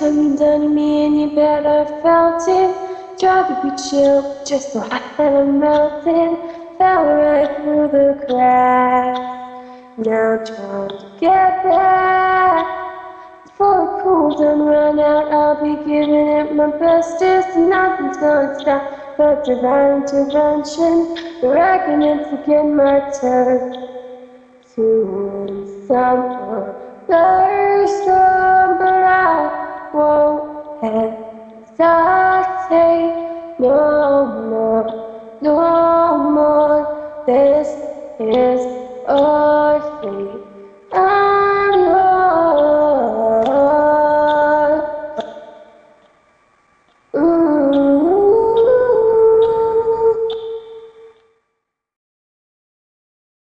turned on me and you better felt it. Tried to be chill, just so hot that I'm melting. Fell right through the cracks. Now trying to get back. Before it cools and run out, I'll be giving it my bestest. Nothing's gonna stop but divine intervention. I reckon it's again my turn to win some hesitate no more, no more. This is fate.